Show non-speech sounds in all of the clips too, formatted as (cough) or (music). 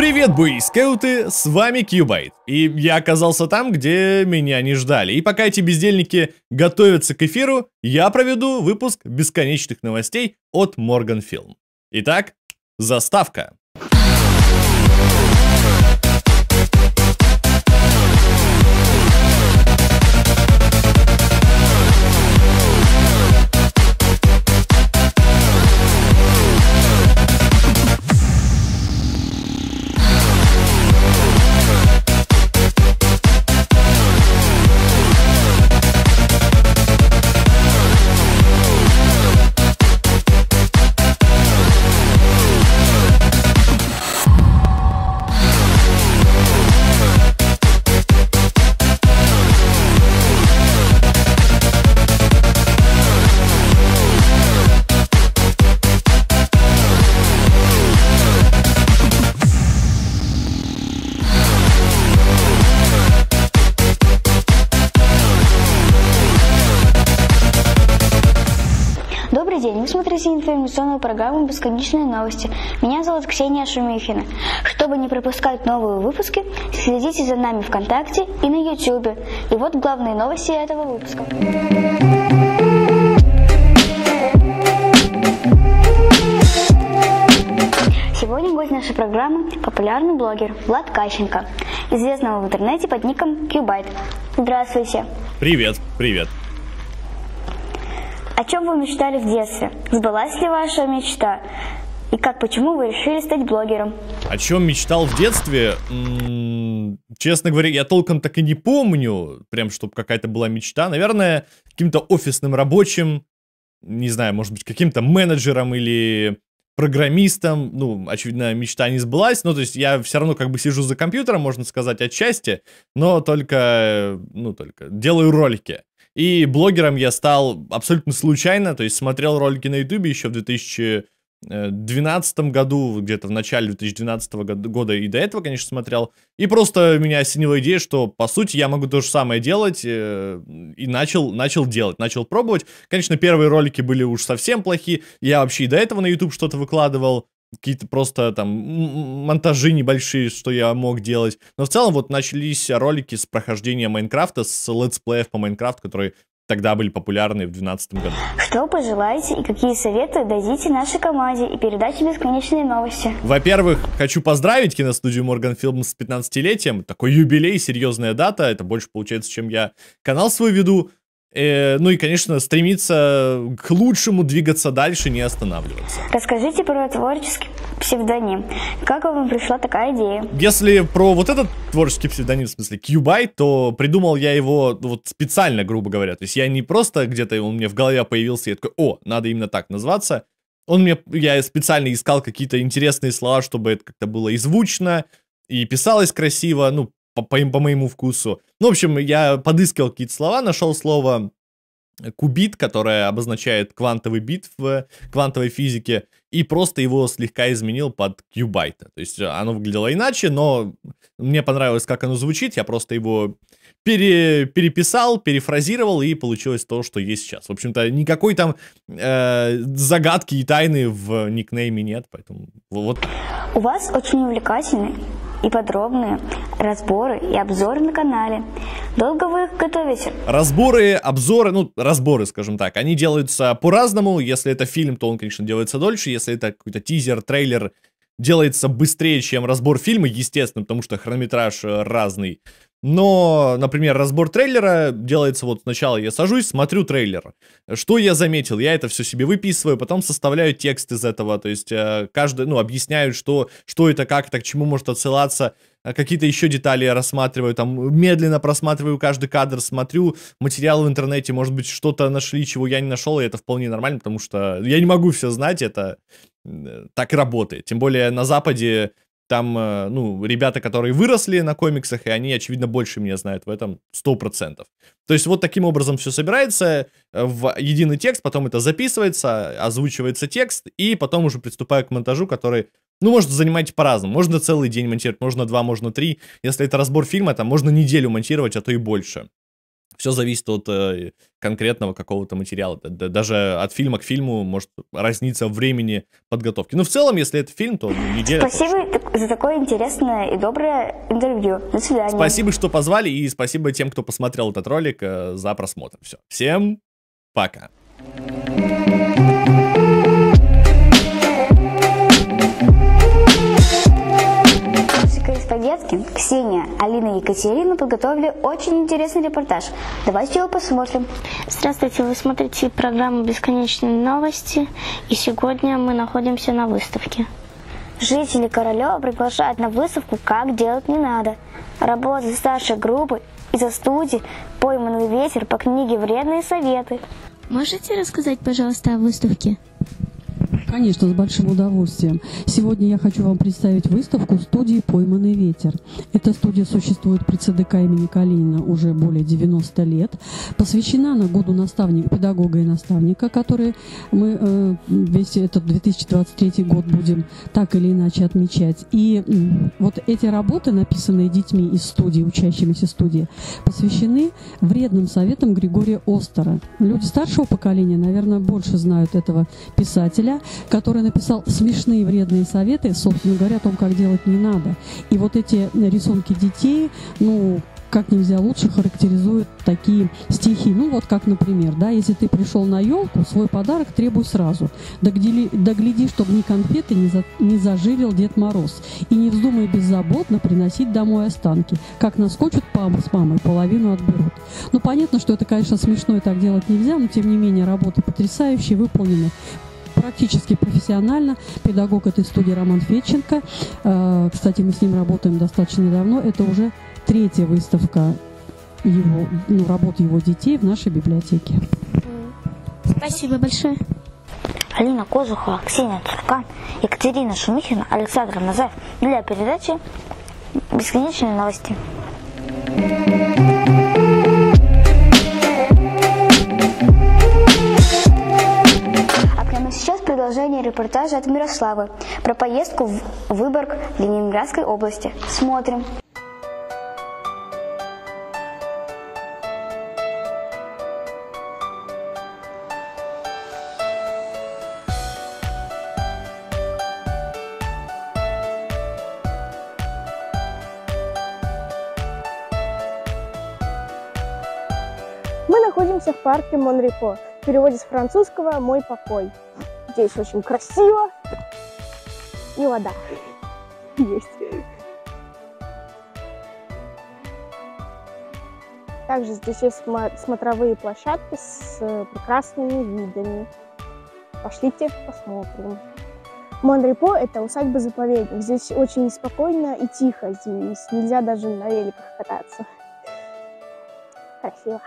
Привет, бойскауты, с вами Кьюбайт. И я оказался там, где меня не ждали. И пока эти бездельники готовятся к эфиру, я проведу выпуск бесконечных новостей от Morgan Film. Итак, заставка. Смотрите информационную программу «Бесконечные новости». Меня зовут Ксения Шумихина. Чтобы не пропускать новые выпуски, следите за нами ВКонтакте и на Ютубе. И вот главные новости этого выпуска. Сегодня гость нашей программы – популярный блогер Влад Кащенко, известного в интернете под ником Кьюбайт. Здравствуйте. Привет, привет. Чем вы мечтали в детстве? Сбылась ли ваша мечта? И как, почему вы решили стать блогером? О чем мечтал в детстве? М -м, честно говоря, я толком так и не помню, прям, чтобы какая-то была мечта. Наверное, каким-то офисным рабочим, не знаю, может быть, каким-то менеджером или программистом. Ну, очевидно, мечта не сбылась. Ну, то есть я все равно как бы сижу за компьютером, можно сказать, отчасти, но только, ну, только делаю ролики. И блогером я стал абсолютно случайно, то есть смотрел ролики на ютубе еще в 2012 году, где-то в начале 2012 года и до этого, конечно, смотрел. И просто меня осенила идея, что, по сути, я могу то же самое делать, э, и начал, начал делать, начал пробовать. Конечно, первые ролики были уж совсем плохие, я вообще и до этого на YouTube что-то выкладывал, какие-то просто там монтажи небольшие, что я мог делать. Но в целом вот начались ролики с прохождения Майнкрафта, с летсплеев по Майнкрафту, которые тогда были популярны в 2012 году. Что пожелаете и какие советы дадите нашей команде и передаче «Бесконечные новости»? Во-первых, хочу поздравить киностудию Morgan Film с 15-летием. Такой юбилей, серьезная дата. Это больше получается, чем я канал свой веду. Э, ну и, конечно, стремиться к лучшему, двигаться дальше, не останавливаться. Расскажите про творческий псевдоним. Как вам пришла такая идея? Если про вот этот творческий псевдоним, в смысле Qbyte, то придумал я его ну, вот специально, грубо говоря. То есть я не просто где-то он мне в голове появился, и я такой, о, надо именно так назваться. Он мне, я специально искал какие-то интересные слова, чтобы это как-то было и звучно, и писалось красиво, ну, по, по, по моему вкусу. Ну, в общем, я подыскивал какие-то слова, нашел слово кубит, которое обозначает квантовый бит в квантовой физике, и просто его слегка изменил под кьюбайта. То есть оно выглядело иначе, но мне понравилось, как оно звучит, я просто его пере, переписал, перефразировал, и получилось то, что есть сейчас. В общем-то, никакой там э, загадки и тайны в никнейме нет, поэтому вот. У вас очень увлекательный и подробные разборы и обзоры на канале. Долго вы их готовите? Разборы, обзоры, ну, разборы, скажем так, они делаются по-разному. Если это фильм, то он, конечно, делается дольше. Если это какой-то тизер, трейлер, делается быстрее, чем разбор фильма, естественно, потому что хронометраж э, разный. Но, например, разбор трейлера делается вот сначала я сажусь, смотрю трейлер. Что я заметил? Я это все себе выписываю, потом составляю текст из этого, то есть э, каждый, ну, объясняю, что, что это, как это, к чему может отсылаться, э, какие-то еще детали я рассматриваю, там, медленно просматриваю каждый кадр, смотрю материалы в интернете, может быть, что-то нашли, чего я не нашел, и это вполне нормально, потому что я не могу все знать, это э, так работает. Тем более на Западе там, э, ну, ребята, которые выросли на комиксах, и они, очевидно, больше меня знают в этом 100%. То есть вот таким образом все собирается э, в единый текст, потом это записывается, озвучивается текст, и потом уже приступаю к монтажу, который, ну, может занимать по-разному. Можно целый день монтировать, можно два, можно три. Если это разбор фильма, там можно неделю монтировать, а то и больше. Все зависит от э, конкретного какого-то материала. Даже от фильма к фильму может разниться времени подготовки. Но в целом, если это фильм, то неделя. Спасибо точно. за такое интересное и доброе интервью. До свидания. Спасибо, что позвали, и спасибо тем, кто посмотрел этот ролик э, за просмотр. Все. Всем пока. Корреспондентки Ксения, Алина и Екатерина подготовили очень интересный репортаж. Давайте его посмотрим. Здравствуйте, вы смотрите программу «Бесконечные новости», и сегодня мы находимся на выставке. Жители Королева приглашают на выставку «Как делать не надо». Работа старшей группы из-за студии «Пойманный ветер» по книге «Вредные советы». Можете рассказать, пожалуйста, о выставке? Конечно, с большим удовольствием. Сегодня я хочу вам представить выставку студии «Пойманный ветер». Эта студия существует при ЦДК имени Калинина уже более 90 лет. Посвящена она году наставника, педагога и наставника, который мы э, весь этот 2023 год будем так или иначе отмечать. И э, вот эти работы, написанные детьми из студии, учащимися студии, посвящены вредным советам Григория Остера. Люди старшего поколения, наверное, больше знают этого писателя – который написал смешные вредные советы, собственно говоря, о том, как делать не надо. И вот эти рисунки детей, ну, как нельзя лучше характеризуют такие стихи. Ну вот как, например, да, если ты пришел на елку, свой подарок требуй сразу. Догляди, догляди чтобы ни конфеты не, за, не зажилил Дед Мороз. И не вздумай беззаботно приносить домой останки. Как наскочат папа с мамой, половину отберут. Ну понятно, что это, конечно, смешно и так делать нельзя, но тем не менее работа потрясающая, выполнена практически профессионально. Педагог этой студии Роман Федченко. Э, кстати, мы с ним работаем достаточно давно. Это уже третья выставка его, ну, работ его детей в нашей библиотеке. Спасибо большое. Алина Кожухова, Ксения Туркан, Екатерина Шумихина, Александр Назаев для передачи «Бесконечные новости». Репортажа от Мирославы про поездку в Выборг Ленинградской области. Смотрим. Мы находимся в парке Монрепо. В переводе с французского «Мой покой». Здесь очень красиво. И вода есть. Также здесь есть смотровые площадки с прекрасными видами. Пошлите посмотрим. Монрепо – это усадьба-заповедник. Здесь очень спокойно и тихо. Здесь нельзя даже на великах кататься. Красиво.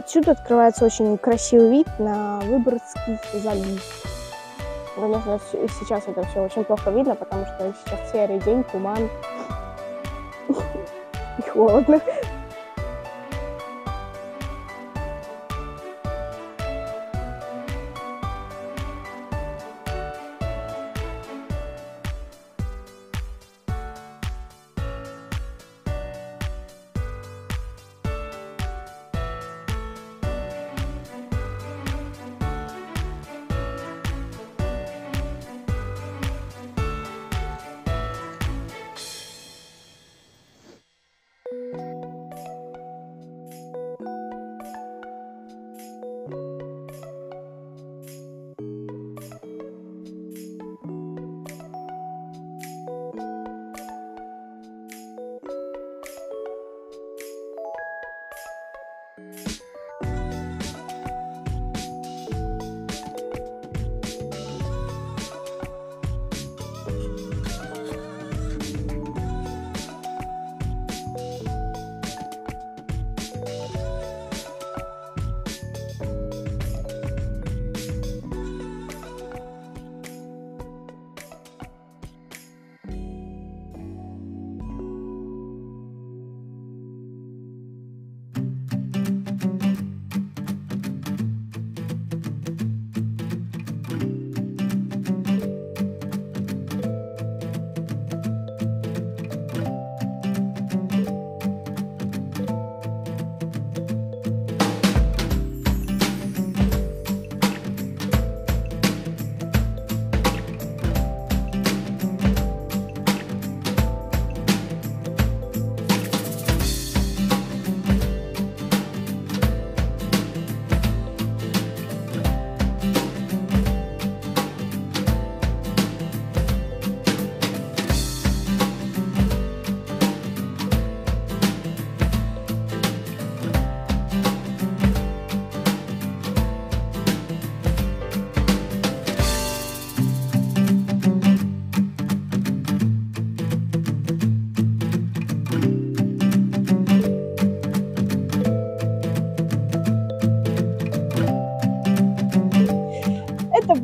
Отсюда открывается очень красивый вид на Выборгский залив. Конечно, сейчас это все очень плохо видно, потому что сейчас серый день, туман (laughs) и холодно.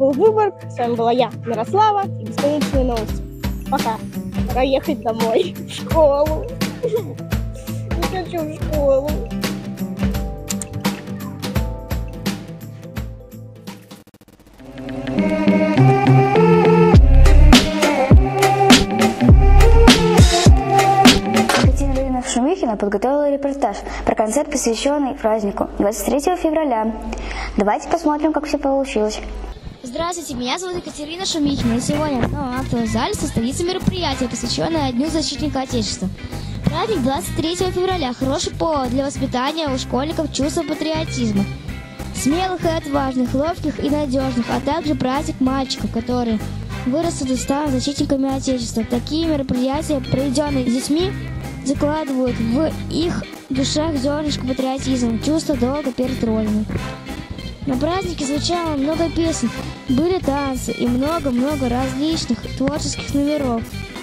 Был выбор. С вами была я, Мирослава, и бесконечные новости. Пока. Пора ехать домой, в школу. (laughs) Не хочу в школу. Шумихина подготовила репортаж про концерт, посвященный празднику 23 февраля. Давайте посмотрим, как все получилось. Здравствуйте, меня зовут Екатерина Шумихина, и сегодня в новом актовом зале состоится мероприятие, посвященное Дню защитника Отечества. Праздник 23 февраля – хороший повод для воспитания у школьников чувства патриотизма. Смелых и отважных, ловких и надежных, а также праздник мальчиков, которые вырастут и станут защитниками Отечества. Такие мероприятия, проведенные с детьми, закладывают в их душах зернышко патриотизма, чувство долга перед Родиной. На празднике звучало много песен, были танцы и много-много различных творческих номеров.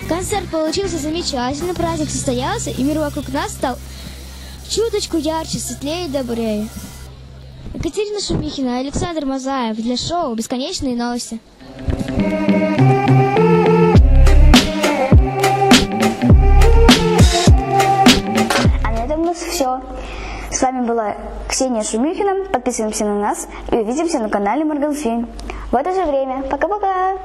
Концерт получился замечательный, праздник состоялся, и мир вокруг нас стал чуточку ярче, светлее и добрее. Екатерина Шумихина, Александр Мазаев для шоу «Бесконечные новости». А на этом у нас все. С вами была Ксения Шумихина. Подписываемся на нас и увидимся на канале Морганфильм. В это же время. Пока-пока!